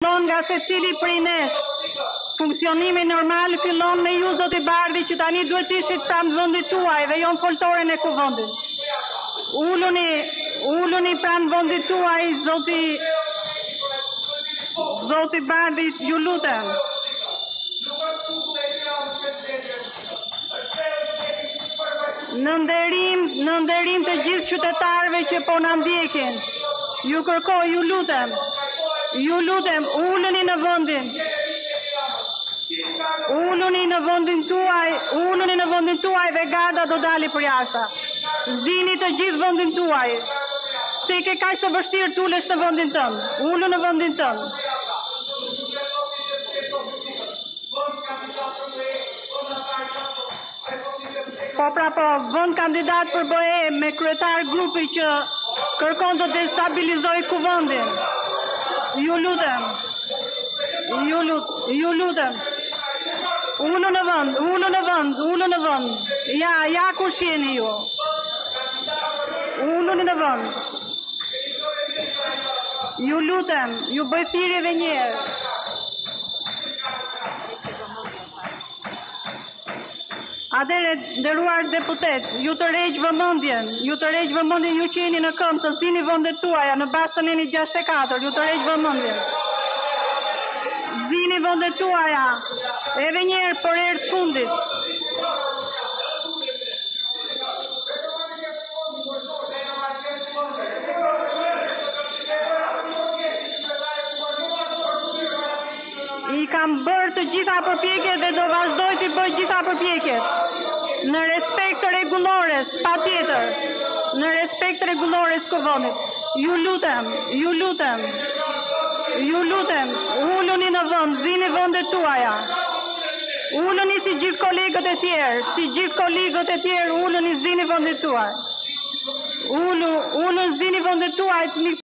Fillon nga secili prej nesh. Funksionimi normal fillon me ju zoti Bardhi që tani duhet të ishit pranë vendit tuaj dhe jo në foltoren e Kuvendit. Uluni, uluni pranë vendit tuaj zoti Zoti Bardhi, ju lutem. Në nderim, në nderim të gjithë qytetarëve që po na ndjekin, ju kërkoj, ju lutem, ju lutem, uluni në vendin, uluni në vendin tuaj, uluni në vendin tuaj dhe garda do dali përjashta. Zini të gjithë vendin tuaj, se e ke kaq të vështirë të ulesh në vendin tënd, ulu në vendin tënd. Po pra po, vend kandidat për BE me kryetar grupi që kërkon të destabilizojë Kuvendin. Ju lutem. Ju lut, ju lutem. Ulu në vend, ulu në vend, ulu në vend. Ja, ja ku jeni ju. Ulu në vend. Ju lutem, ju bëj thirrje dhe një herë. Atëherë, nderuar deputetë, ju tërheq vëmendjen, ju tërheq vëmendjen, ju që jeni në këmbë të zini vendet tuaja në bazë të nenit 64, ju tërheq vëmendjen. Zini vendet tuaja. Edhe një herë për herë të fundit. I kam bërë të gjitha përpjekjet dhe do vazhdoj t'i bëj gjitha përpjekjet. Në respekt të rregullores, patjetër. Në respekt të rregullores Kuvendit. Ju lutem, ju lutem. Ju lutem, uluni në vend, zini vendet tuaja. Uluni si gjithë kolegët e tjerë, si gjithë kolegët e tjerë, uluni zini vendet tuaj. Ulu, ulun zini vendet tuaj të